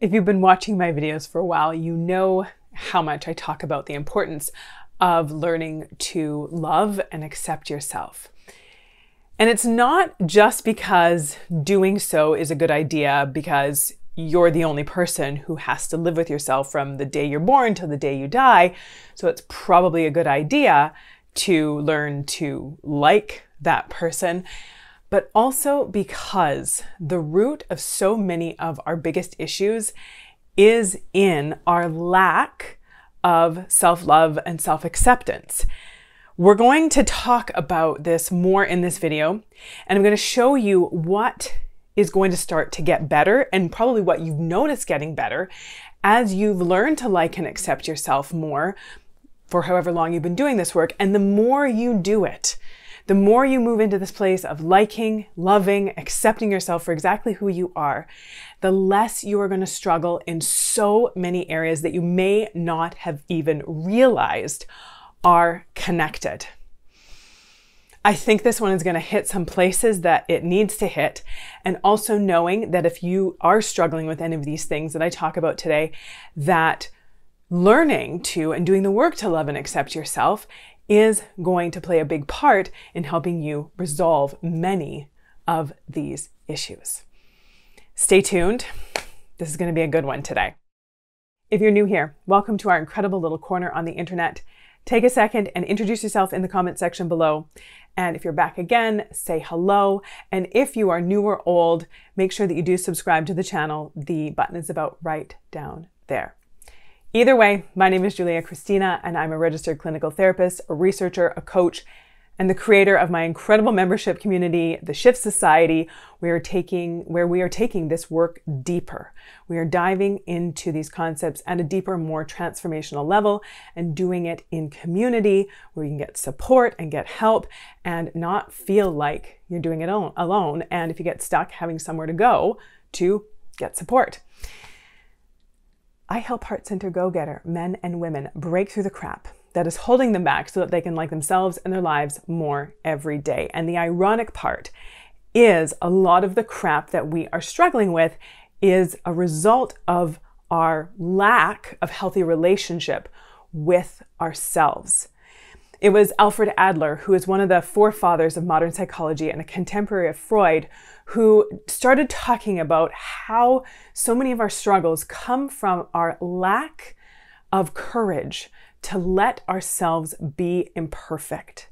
If you've been watching my videos for a while, you know how much I talk about the importance of learning to love and accept yourself. And it's not just because doing so is a good idea because you're the only person who has to live with yourself from the day you're born till the day you die. So it's probably a good idea to learn to like that person but also because the root of so many of our biggest issues is in our lack of self love and self acceptance. We're going to talk about this more in this video, and I'm going to show you what is going to start to get better and probably what you've noticed getting better as you've learned to like and accept yourself more for however long you've been doing this work. And the more you do it, the more you move into this place of liking, loving, accepting yourself for exactly who you are, the less you are going to struggle in so many areas that you may not have even realized are connected. I think this one is going to hit some places that it needs to hit. And also knowing that if you are struggling with any of these things that I talk about today, that learning to and doing the work to love and accept yourself is going to play a big part in helping you resolve many of these issues. Stay tuned. This is going to be a good one today. If you're new here, welcome to our incredible little corner on the internet. Take a second and introduce yourself in the comment section below. And if you're back again, say hello. And if you are new or old, make sure that you do subscribe to the channel. The button is about right down there. Either way, my name is Julia Kristina, and I'm a registered clinical therapist, a researcher, a coach, and the creator of my incredible membership community, the Shift Society, we are taking, where we are taking this work deeper. We are diving into these concepts at a deeper, more transformational level and doing it in community where you can get support and get help and not feel like you're doing it alone. And if you get stuck, having somewhere to go to get support. I help Heart Center Go Getter men and women break through the crap that is holding them back so that they can like themselves and their lives more every day. And the ironic part is a lot of the crap that we are struggling with is a result of our lack of healthy relationship with ourselves. It was Alfred Adler, who is one of the forefathers of modern psychology and a contemporary of Freud, who started talking about how so many of our struggles come from our lack of courage to let ourselves be imperfect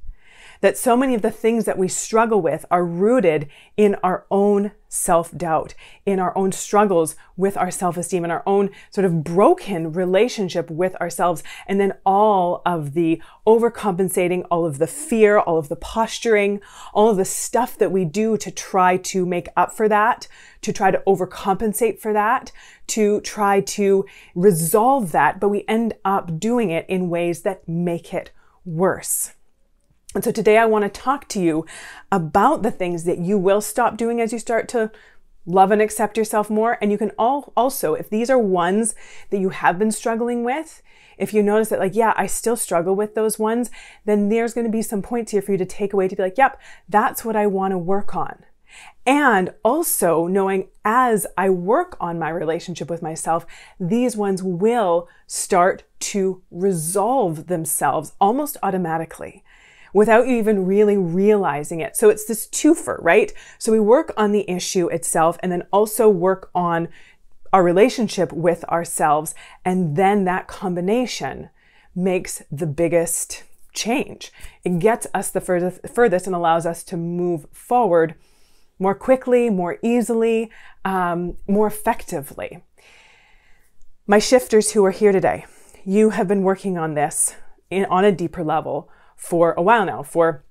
that so many of the things that we struggle with are rooted in our own self doubt, in our own struggles with our self esteem, in our own sort of broken relationship with ourselves. And then all of the overcompensating, all of the fear, all of the posturing, all of the stuff that we do to try to make up for that, to try to overcompensate for that, to try to resolve that. But we end up doing it in ways that make it worse. And so today I want to talk to you about the things that you will stop doing as you start to love and accept yourself more. And you can all also, if these are ones that you have been struggling with, if you notice that like, yeah, I still struggle with those ones, then there's going to be some points here for you to take away to be like, yep, that's what I want to work on. And also knowing as I work on my relationship with myself, these ones will start to resolve themselves almost automatically without you even really realizing it. So it's this twofer, right? So we work on the issue itself and then also work on our relationship with ourselves. And then that combination makes the biggest change. It gets us the furthest, furthest and allows us to move forward more quickly, more easily, um, more effectively. My shifters who are here today, you have been working on this in, on a deeper level for a while now, for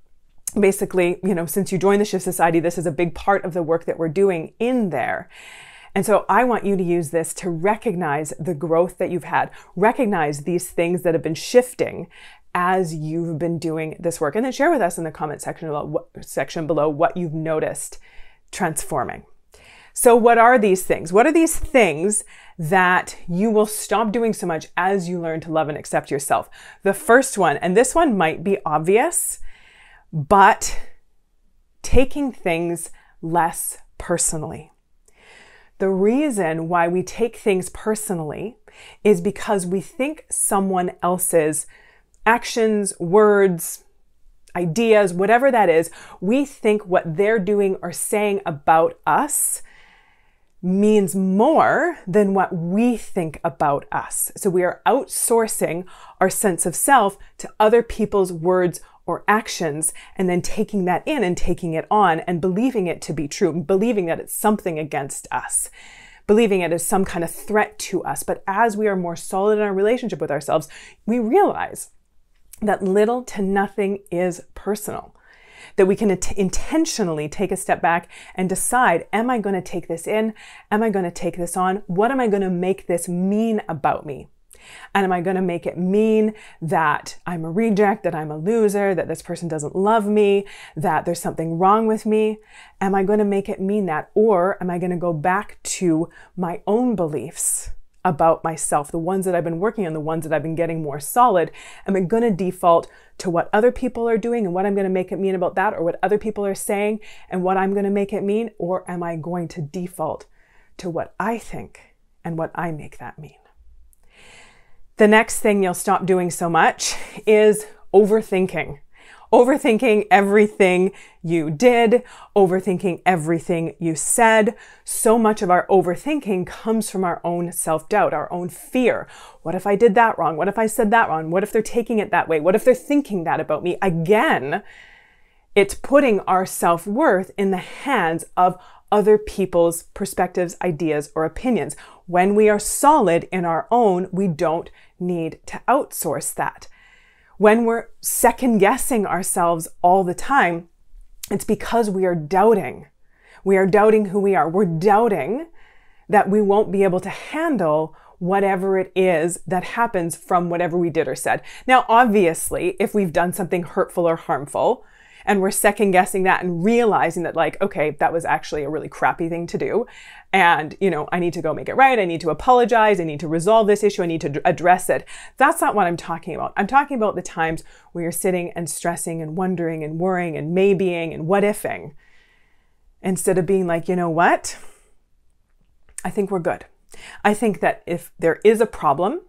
basically, you know, since you joined the Shift Society, this is a big part of the work that we're doing in there. And so I want you to use this to recognize the growth that you've had, recognize these things that have been shifting as you've been doing this work, and then share with us in the comment section below what, section below what you've noticed transforming. So, what are these things? What are these things that you will stop doing so much as you learn to love and accept yourself? The first one, and this one might be obvious, but taking things less personally. The reason why we take things personally is because we think someone else's actions, words, ideas, whatever that is, we think what they're doing or saying about us means more than what we think about us. So we are outsourcing our sense of self to other people's words or actions and then taking that in and taking it on and believing it to be true, believing that it's something against us, believing it is some kind of threat to us. But as we are more solid in our relationship with ourselves, we realize that little to nothing is personal that we can intentionally take a step back and decide, am I going to take this in? Am I going to take this on? What am I going to make this mean about me? And am I going to make it mean that I'm a reject, that I'm a loser, that this person doesn't love me, that there's something wrong with me? Am I going to make it mean that? Or am I going to go back to my own beliefs about myself, the ones that I've been working on, the ones that I've been getting more solid? Am I going to default to what other people are doing and what I'm going to make it mean about that, or what other people are saying and what I'm going to make it mean? Or am I going to default to what I think and what I make that mean? The next thing you'll stop doing so much is overthinking overthinking everything you did, overthinking everything you said. So much of our overthinking comes from our own self doubt, our own fear. What if I did that wrong? What if I said that wrong? What if they're taking it that way? What if they're thinking that about me? Again, it's putting our self worth in the hands of other people's perspectives, ideas, or opinions. When we are solid in our own, we don't need to outsource that when we're second guessing ourselves all the time, it's because we are doubting. We are doubting who we are. We're doubting that we won't be able to handle whatever it is that happens from whatever we did or said. Now, obviously, if we've done something hurtful or harmful, and we're second guessing that and realizing that like okay that was actually a really crappy thing to do and you know i need to go make it right i need to apologize i need to resolve this issue i need to address it. That's not what i'm talking about. I'm talking about the times where you're sitting and stressing and wondering and worrying and maybeing and what ifing instead of being like you know what? I think we're good. I think that if there is a problem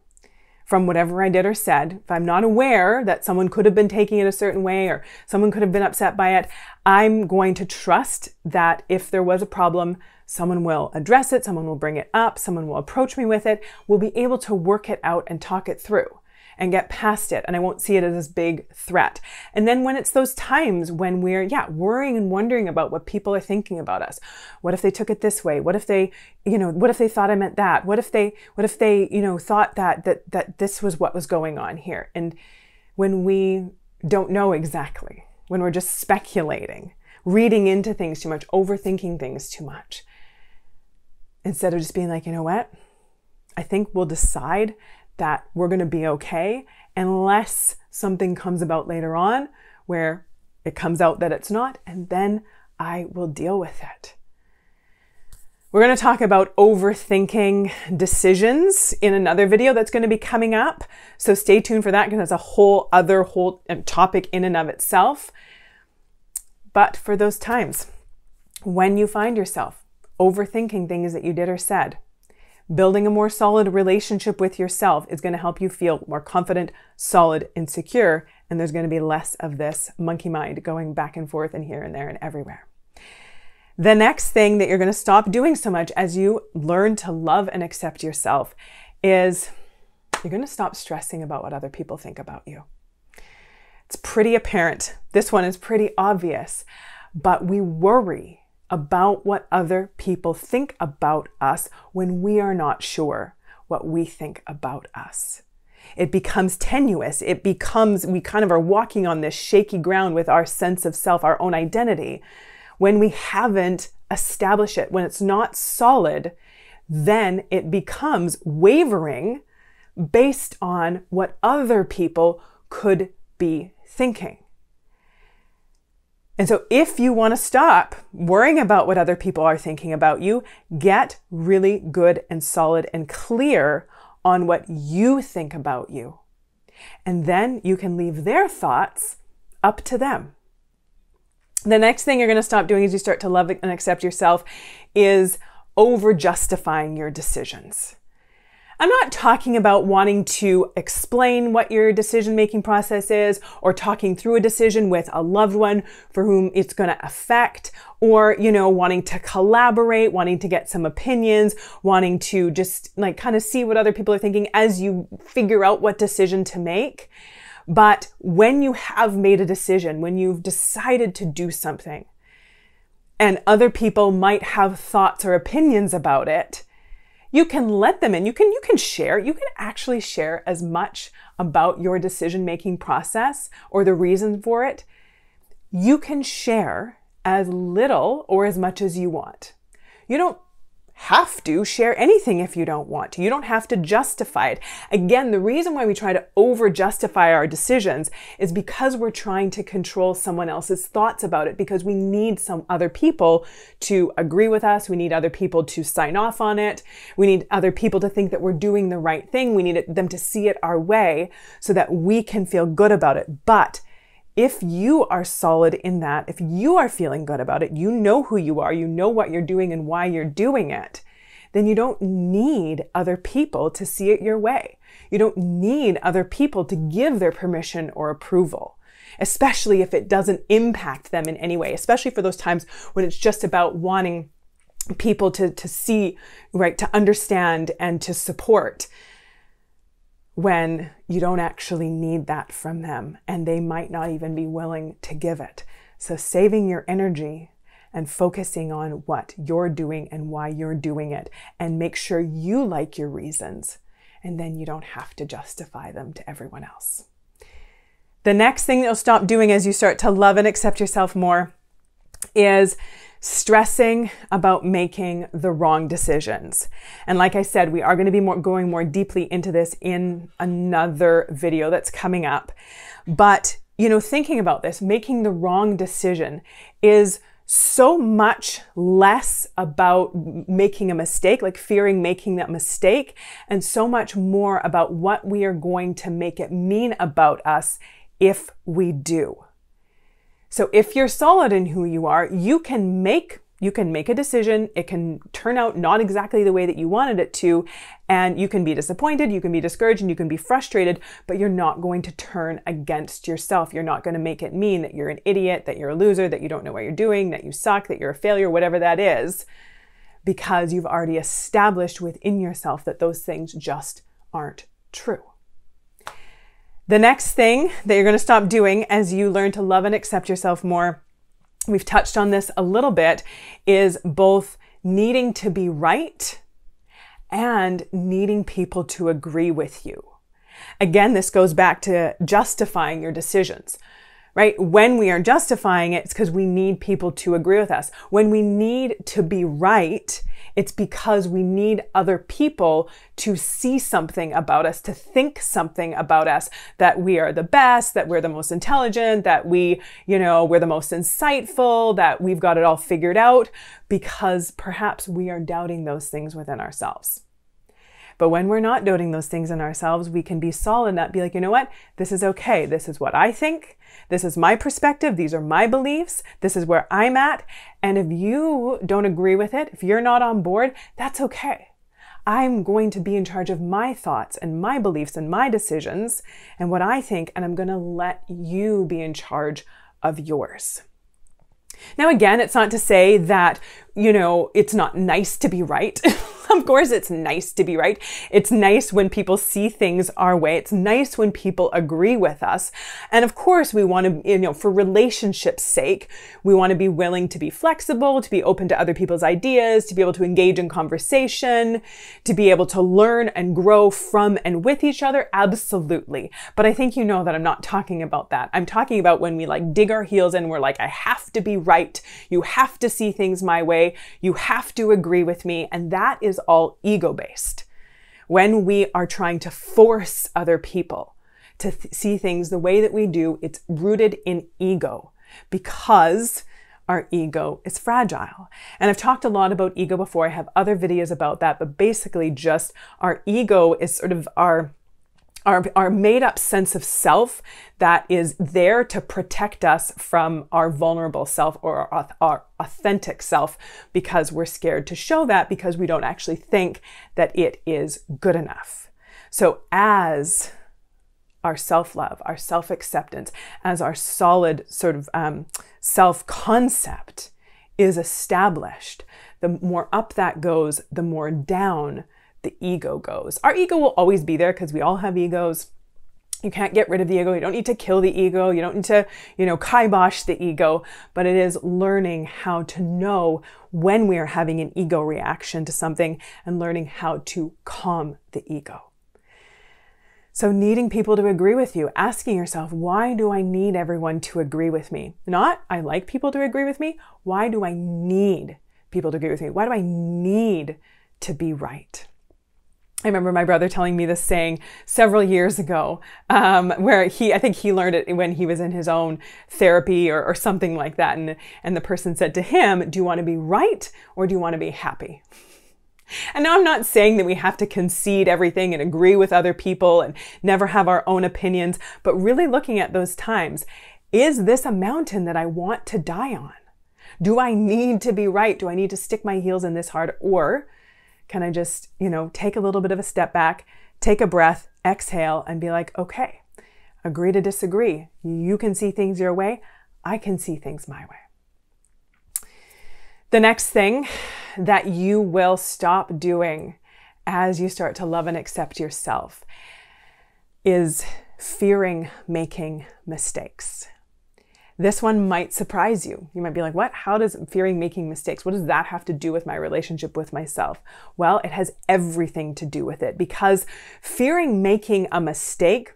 from whatever I did or said, if I'm not aware that someone could have been taking it a certain way or someone could have been upset by it, I'm going to trust that if there was a problem, someone will address it, someone will bring it up, someone will approach me with it, we'll be able to work it out and talk it through and get past it. And I won't see it as this big threat. And then when it's those times when we're, yeah, worrying and wondering about what people are thinking about us. What if they took it this way? What if they, you know, what if they thought I meant that? What if they, what if they, you know, thought that, that, that this was what was going on here? And when we don't know exactly, when we're just speculating, reading into things too much, overthinking things too much, instead of just being like, you know what? I think we'll decide that we're going to be okay unless something comes about later on where it comes out that it's not, and then I will deal with it. We're going to talk about overthinking decisions in another video that's going to be coming up. So stay tuned for that because that's a whole other whole uh, topic in and of itself. But for those times when you find yourself overthinking things that you did or said, Building a more solid relationship with yourself is going to help you feel more confident, solid, and secure. And there's going to be less of this monkey mind going back and forth and here and there and everywhere. The next thing that you're going to stop doing so much as you learn to love and accept yourself is you're going to stop stressing about what other people think about you. It's pretty apparent. This one is pretty obvious, but we worry about what other people think about us when we are not sure what we think about us. It becomes tenuous. It becomes, we kind of are walking on this shaky ground with our sense of self, our own identity. When we haven't established it, when it's not solid, then it becomes wavering based on what other people could be thinking. And so, if you want to stop worrying about what other people are thinking about you, get really good and solid and clear on what you think about you. And then you can leave their thoughts up to them. The next thing you're going to stop doing as you start to love and accept yourself is over justifying your decisions. I'm not talking about wanting to explain what your decision making process is or talking through a decision with a loved one for whom it's going to affect or, you know, wanting to collaborate, wanting to get some opinions, wanting to just like kind of see what other people are thinking as you figure out what decision to make. But when you have made a decision, when you've decided to do something, and other people might have thoughts or opinions about it, you can let them in. You can you can share. You can actually share as much about your decision making process or the reason for it. You can share as little or as much as you want. You don't have to share anything if you don't want to. You don't have to justify it. Again, the reason why we try to over justify our decisions is because we're trying to control someone else's thoughts about it because we need some other people to agree with us. We need other people to sign off on it. We need other people to think that we're doing the right thing. We need them to see it our way so that we can feel good about it. But if you are solid in that, if you are feeling good about it, you know who you are, you know what you're doing and why you're doing it, then you don't need other people to see it your way. You don't need other people to give their permission or approval, especially if it doesn't impact them in any way, especially for those times when it's just about wanting people to, to see, right, to understand and to support when you don't actually need that from them and they might not even be willing to give it. So, saving your energy and focusing on what you're doing and why you're doing it, and make sure you like your reasons, and then you don't have to justify them to everyone else. The next thing you'll stop doing as you start to love and accept yourself more is stressing about making the wrong decisions. And like I said, we are going to be more, going more deeply into this in another video that's coming up. But, you know, thinking about this, making the wrong decision is so much less about making a mistake, like fearing making that mistake, and so much more about what we are going to make it mean about us if we do. So if you're solid in who you are, you can make you can make a decision. It can turn out not exactly the way that you wanted it to, and you can be disappointed, you can be discouraged, and you can be frustrated, but you're not going to turn against yourself. You're not going to make it mean that you're an idiot, that you're a loser, that you don't know what you're doing, that you suck, that you're a failure, whatever that is, because you've already established within yourself that those things just aren't true. The next thing that you're going to stop doing as you learn to love and accept yourself more, we've touched on this a little bit, is both needing to be right and needing people to agree with you. Again, this goes back to justifying your decisions right? When we are justifying it, it's because we need people to agree with us. When we need to be right, it's because we need other people to see something about us, to think something about us, that we are the best, that we're the most intelligent, that we, you know, we're the most insightful, that we've got it all figured out, because perhaps we are doubting those things within ourselves. But when we're not doubting those things in ourselves, we can be solid that, be like, you know what? This is okay. This is what I think. This is my perspective. These are my beliefs. This is where I'm at. And if you don't agree with it, if you're not on board, that's okay. I'm going to be in charge of my thoughts and my beliefs and my decisions and what I think, and I'm going to let you be in charge of yours. Now, again, it's not to say that, you know, it's not nice to be right. of course, it's nice to be right. It's nice when people see things our way. It's nice when people agree with us. And of course, we want to, you know, for relationship's sake, we want to be willing to be flexible, to be open to other people's ideas, to be able to engage in conversation, to be able to learn and grow from and with each other. Absolutely. But I think you know that I'm not talking about that. I'm talking about when we like dig our heels in, we're like, I have to be right. You have to see things my way. You have to agree with me. And that is all ego based. When we are trying to force other people to th- see things the way that we do, it's rooted in ego because our ego is fragile. And I've talked a lot about ego before. I have other videos about that, but basically just our ego is sort of our our, our made up sense of self that is there to protect us from our vulnerable self or our, our, authentic self because we're scared to show that because we don't actually think that it is good enough. So, as our self love, our self acceptance, as our solid sort of um, self concept is established, the more up that goes, the more down the ego goes. Our ego will always be there because we all have egos. You can't get rid of the ego. You don't need to kill the ego. You don't need to, you know, kibosh the ego, but it is learning how to know when we are having an ego reaction to something and learning how to calm the ego. So, needing people to agree with you, asking yourself, why do I need everyone to agree with me? Not, I like people to agree with me. Why do I need people to agree with me? Why do I need to be right? I remember my brother telling me this saying several years ago, um, where he, I think he learned it when he was in his own therapy or, or something like that. And, and the person said to him, Do you want to be right or do you want to be happy? And now I'm not saying that we have to concede everything and agree with other people and never have our own opinions, but really looking at those times is this a mountain that I want to die on? Do I need to be right? Do I need to stick my heels in this hard? Or can I just, you know, take a little bit of a step back, take a breath, exhale, and be like, okay, agree to disagree. You can see things your way, I can see things my way. The next thing that you will stop doing as you start to love and accept yourself is fearing making mistakes. This one might surprise you. You might be like, what? How does fearing making mistakes, what does that have to do with my relationship with myself? Well, it has everything to do with it because fearing making a mistake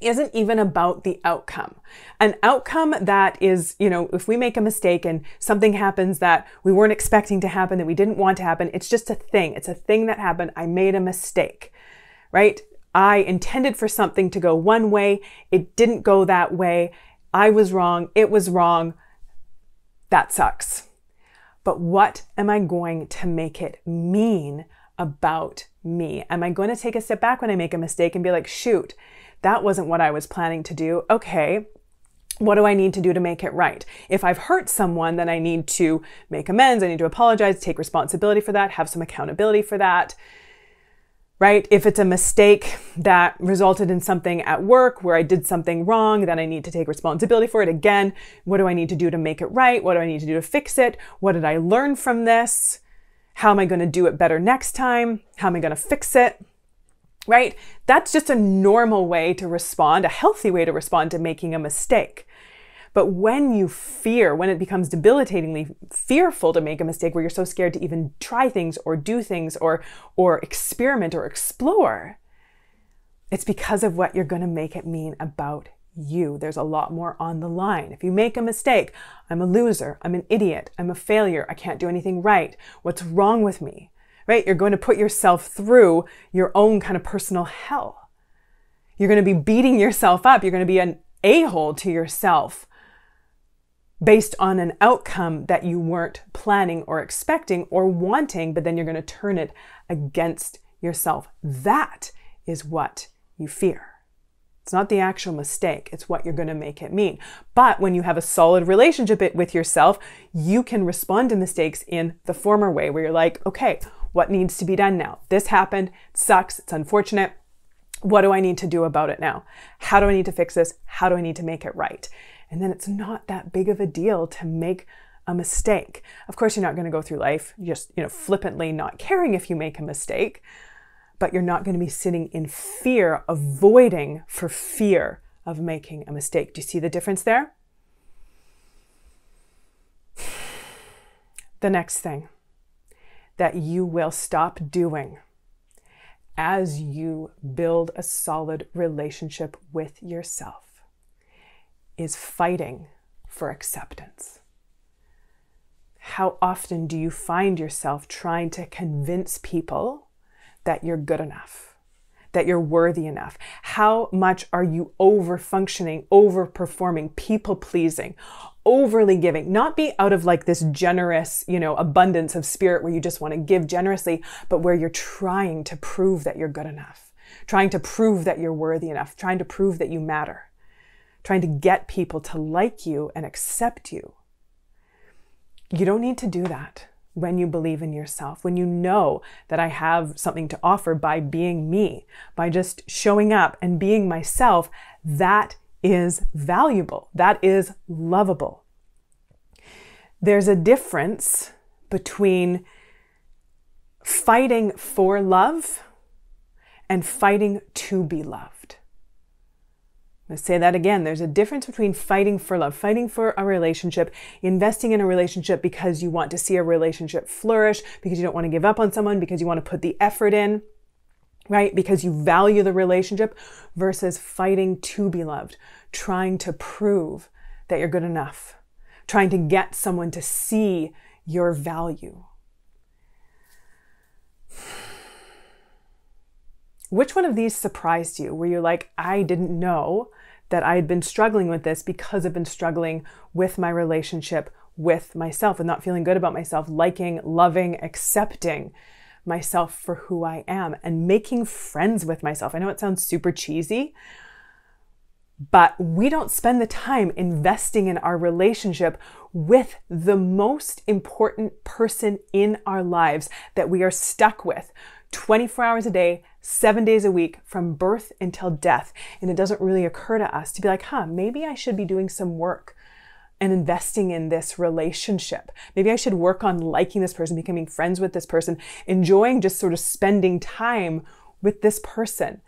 isn't even about the outcome. An outcome that is, you know, if we make a mistake and something happens that we weren't expecting to happen, that we didn't want to happen, it's just a thing. It's a thing that happened. I made a mistake, right? I intended for something to go one way. It didn't go that way. I was wrong. It was wrong. That sucks. But what am I going to make it mean about me? Am I going to take a step back when I make a mistake and be like, shoot, that wasn't what I was planning to do? Okay, what do I need to do to make it right? If I've hurt someone, then I need to make amends. I need to apologize, take responsibility for that, have some accountability for that right? If it's a mistake that resulted in something at work where I did something wrong, then I need to take responsibility for it. Again, what do I need to do to make it right? What do I need to do to fix it? What did I learn from this? How am I going to do it better next time? How am I going to fix it? Right? That's just a normal way to respond, a healthy way to respond to making a mistake. But when you fear, when it becomes debilitatingly fearful to make a mistake where you're so scared to even try things or do things or or experiment or explore, it's because of what you're going to make it mean about you. There's a lot more on the line. If you make a mistake, I'm a loser, I'm an idiot, I'm a failure, I can't do anything right. What's wrong with me? Right? You're going to put yourself through your own kind of personal hell. You're going to be beating yourself up. You're going to be an a hole to yourself based on an outcome that you weren't planning or expecting or wanting, but then you're going to turn it against yourself. That is what you fear. It's not the actual mistake, it's what you're going to make it mean. But when you have a solid relationship with yourself, you can respond to mistakes in the former way where you're like, okay, what needs to be done now? This happened, it sucks, it's unfortunate. What do I need to do about it now? How do I need to fix this? How do I need to make it right? And then it's not that big of a deal to make a mistake. Of course, you're not going to go through life just, you know, flippantly not caring if you make a mistake, but you're not going to be sitting in fear, avoiding for fear of making a mistake. Do you see the difference there? The next thing that you will stop doing as you build a solid relationship with yourself is fighting for acceptance. How often do you find yourself trying to convince people that you're good enough, that you're worthy enough? How much are you over functioning, over performing, people pleasing, overly giving? Not be out of like this generous, you know, abundance of spirit where you just want to give generously, but where you're trying to prove that you're good enough trying to prove that you're worthy enough, trying to prove that you matter, trying to get people to like you and accept you. You don't need to do that when you believe in yourself, when you know that I have something to offer by being me, by just showing up and being myself, that is valuable. That is lovable. There's a difference between fighting for love and fighting to be loved. Let's say that again. There's a difference between fighting for love, fighting for a relationship, investing in a relationship because you want to see a relationship flourish, because you don't want to give up on someone, because you want to put the effort in, right? Because you value the relationship versus fighting to be loved, trying to prove that you're good enough, trying to get someone to see your value. Which one of these surprised you? Where you're like, I didn't know that I had been struggling with this because I've been struggling with my relationship with myself and not feeling good about myself, liking, loving, accepting myself for who I am and making friends with myself. I know it sounds super cheesy, but we don't spend the time investing in our relationship with the most important person in our lives that we are stuck with 24 hours a day, seven days a week from birth until death. And it doesn't really occur to us to be like, huh, maybe I should be doing some work and investing in this relationship. Maybe I should work on liking this person, becoming friends with this person, enjoying just sort of spending time with this person.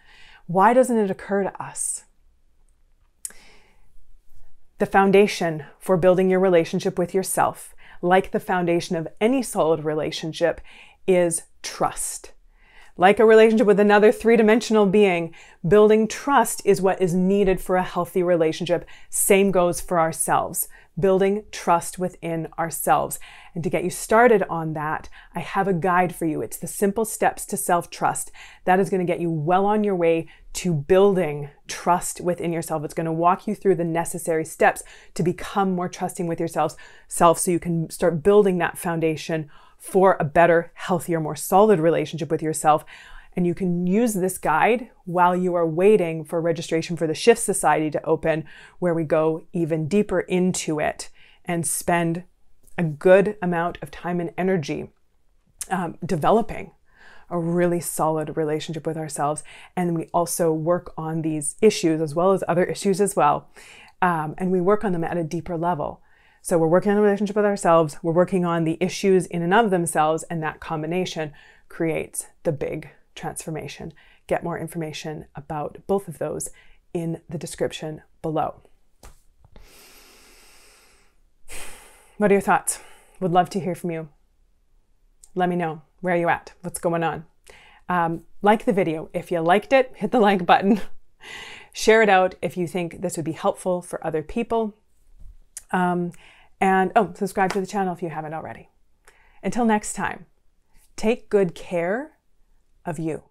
Why doesn't it occur to us? The foundation for building your relationship with yourself, like the foundation of any solid relationship, is trust. Like a relationship with another three dimensional being, building trust is what is needed for a healthy relationship. Same goes for ourselves. Building trust within ourselves. And to get you started on that, I have a guide for you. It's the simple steps to self trust. That is going to get you well on your way to building trust within yourself. It's going to walk you through the necessary steps to become more trusting with yourself self so you can start building that foundation for a better, healthier, more solid relationship with yourself. And you can use this guide while you are waiting for registration for the Shift Society to open, where we go even deeper into it and spend a good amount of time and energy um, developing a really solid relationship with ourselves. And we also work on these issues as well as other issues as well. Um, and we work on them at a deeper level. So we're working on the relationship with ourselves, we're working on the issues in and of themselves, and that combination creates the big transformation. Get more information about both of those in the description below. What are your thoughts? Would love to hear from you. Let me know where you at? What's going on? Um, like the video. If you liked it, hit the like button. Share it out if you think this would be helpful for other people. Um, and oh, subscribe to the channel if you haven't already. Until next time, take good care of you.